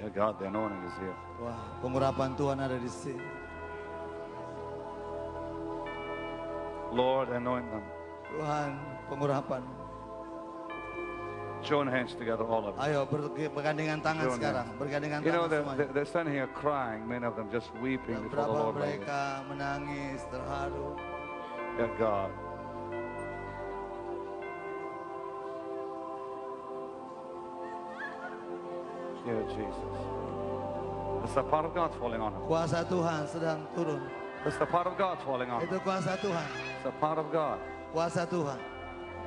Yeah, God, the anointing is here. Wah, pengurapan Tuhan ada di sini. Lord, anoint them. Tuhan, pengurapan. Join hands together, all of you. Ayo ber- bergandengan tangan Join sekarang. hands. Bergandengan You know, they're, semuanya. they're- standing here crying, many of them just weeping before the Lord. this. mereka menangis, terharu. Yeah, God. Yeah, Jesus. It's the power of God falling on them. Kuasa Tuhan sedang turun. It's the power of God falling on. Itu kuasa Tuhan. It's the power of God. Kuasa Tuhan.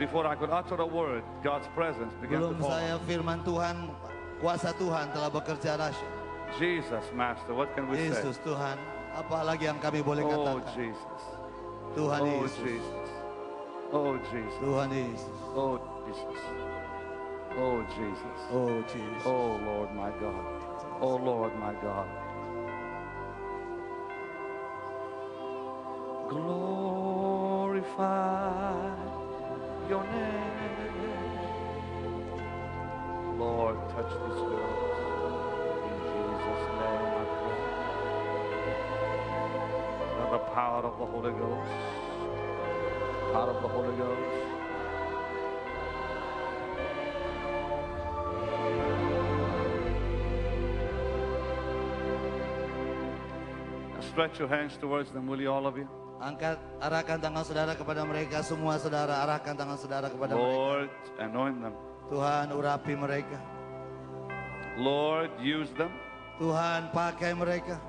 Before I could utter a word, God's presence began to Belum fall. saya firman Tuhan, kuasa Tuhan telah bekerja rasyat. Jesus, Master, what can we Yesus say? Tuhan, apalagi yang kami boleh Oh, katakan. Jesus. Tuhan Oh, Yesus. Jesus. Oh, Jesus. Tuhan Yesus. Oh, Jesus. Oh, Jesus. Oh Jesus. Oh, Lord, my God. Oh, Lord, my God. Glorify your name. Lord, touch these girls. In Jesus' name, I pray. By the power of the Holy Ghost. Power of the Holy Ghost. Stretch your hands towards them, will you, all of you? Angkat, arahkan tangan saudara kepada mereka, semua saudara arahkan tangan saudara kepada mereka. Lord, anoint them. Tuhan urapi mereka. Lord, use them. Tuhan pakai mereka.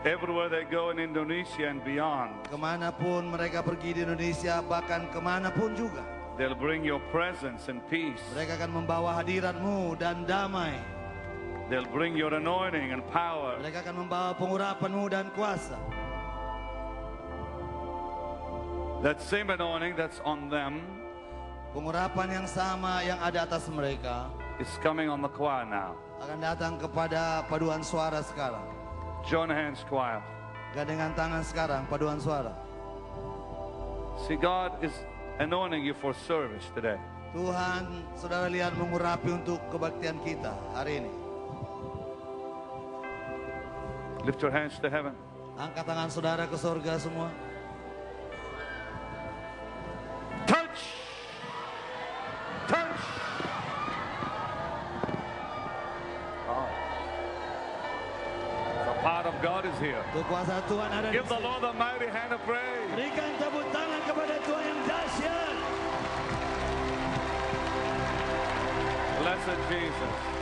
Everywhere they go in Indonesia and beyond, Ke mana pun mereka pergi di Indonesia, bahkan ke mana pun juga. they'll bring your presence and peace. Mereka akan membawa hadiratmu dan damai. They'll bring your anointing and power. Mereka akan membawa pengurapanmu dan kuasa. That same anointing that's on them Pengurapan yang sama yang ada atas mereka is coming on the choir now. akan datang kepada paduan suara sekarang. Join hands, choir. Gandengan tangan sekarang, paduan suara. See, God is anointing you for service today. Tuhan, saudara lihat mengurapi untuk kebaktian kita hari ini. Lift your hands to heaven. Angkat tangan saudara ke surga semua. Touch! Touch! Oh. The power of God is here. Kekuasaan Tuhan ada di Give the. Lord a mighty hand of praise. Berikan tepuk tangan kepada Tuhan yang dahsyat. Blessed Jesus.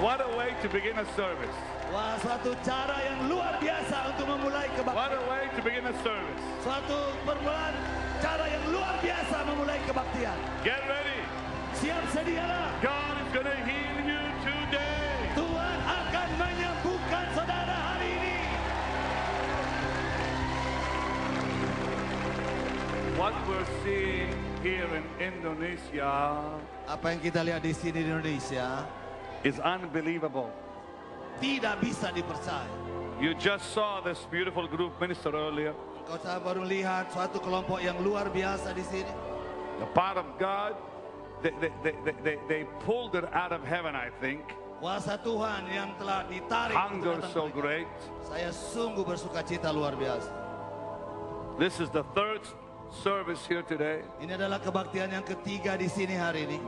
What a way to begin a service. Wah, suatu cara yang luar biasa untuk memulai What kebaktian. a way to begin a service. Suatu permulaan cara yang luar biasa memulai kebaktian. Get ready. Siap sedialah. God is going to heal you today. Tuhan akan menyembuhkan saudara hari ini. What we're seeing here in Indonesia Apa yang kita lihat di sini di Indonesia is unbelievable. tidak bisa dipercaya. You just saw this beautiful group minister earlier. Kau baru lihat suatu kelompok yang luar biasa di sini. The power of God, they, they, they, they, they, pulled it out of heaven, I think. Kuasa Tuhan yang telah ditarik Hunger so mereka. great. Saya sungguh bersuka cita luar biasa. This is the third service here today. Ini adalah kebaktian yang ketiga di sini hari ini.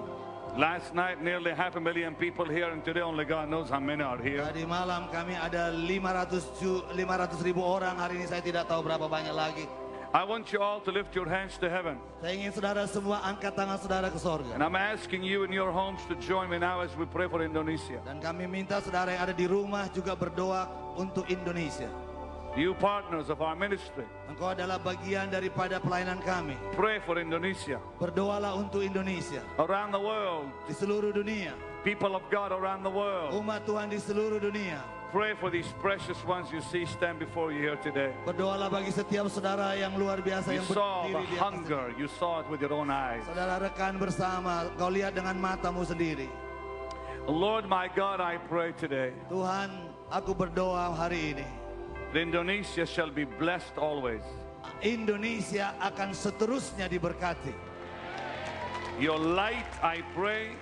Last night, nearly half a million people here, and today only God knows how many are here. Tadi malam kami ada 500 ju- 500 ribu orang. Hari ini saya tidak tahu berapa banyak lagi. I want you all to lift your hands to heaven. Saya ingin saudara semua angkat tangan saudara ke sorga. And I'm asking you in your homes to join me now as we pray for Indonesia. Dan kami minta saudara yang ada di rumah juga berdoa untuk Indonesia. You partners of our ministry, Engkau adalah bagian daripada pelayanan kami. pray for Indonesia. Berdoalah untuk Indonesia. Around the world, Di seluruh dunia. people of God around the world, Umat Tuhan di seluruh dunia. pray for these precious ones you see stand before you here today. Berdoalah bagi setiap saudara yang luar biasa You yang berdiri di atas hunger, you saw it with your own eyes. Saudara rekan bersama, kau lihat dengan matamu sendiri. Lord my God, I pray today Tuhan, aku berdoa hari ini. That Indonesia shall be blessed always. Indonesia akan seterusnya diberkati. Your light, I pray,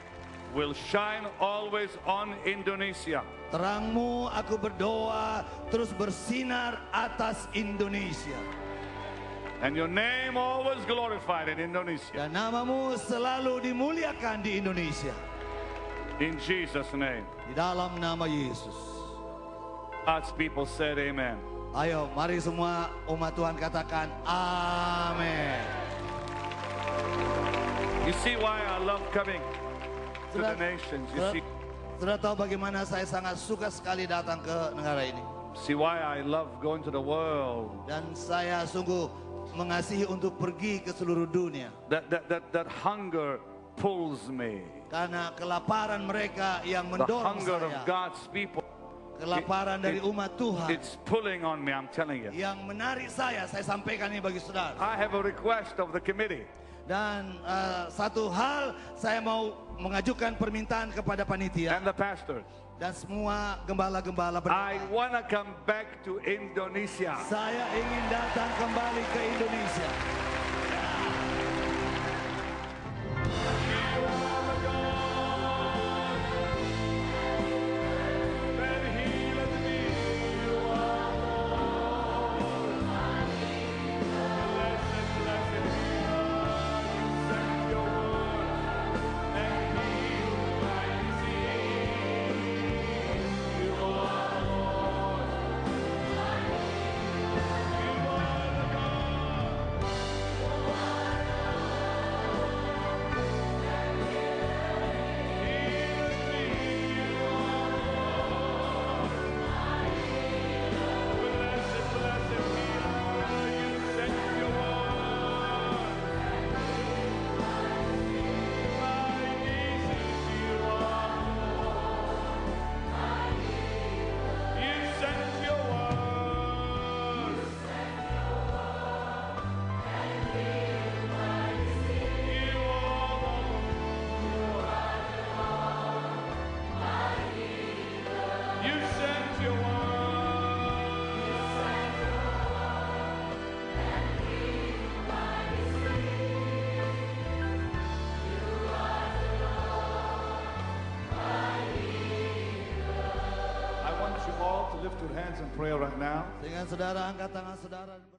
will shine always on Indonesia. Terangmu aku berdoa terus bersinar atas Indonesia. And your name always glorified in Indonesia. Dan namamu selalu dimuliakan di Indonesia. In Jesus' name. Di dalam nama Yesus. God's people said amen. Ayo mari semua umat Tuhan katakan amin. You see why I love coming to the nations. You sudah- see, Sudah tahu bagaimana saya sangat suka sekali datang ke negara ini. see why I love going to the world. Dan saya sungguh mengasihi untuk pergi ke seluruh dunia. That, that, that, that hunger pulls me. Karena kelaparan mereka yang The mendorong hunger of saya. God's people. Kelaparan dari umat Tuhan. It's pulling on me, I'm telling you. Yang menarik saya, saya sampaikan ini bagi saudara. I have a request of the committee. Dan eh, satu hal saya mau mengajukan permintaan kepada panitia and the pastors. dan semua gembala-gembala I pendeta. want to come back to Indonesia. Saya ingin datang kembali ke Indonesia. Dengan saudara angkat tangan saudara.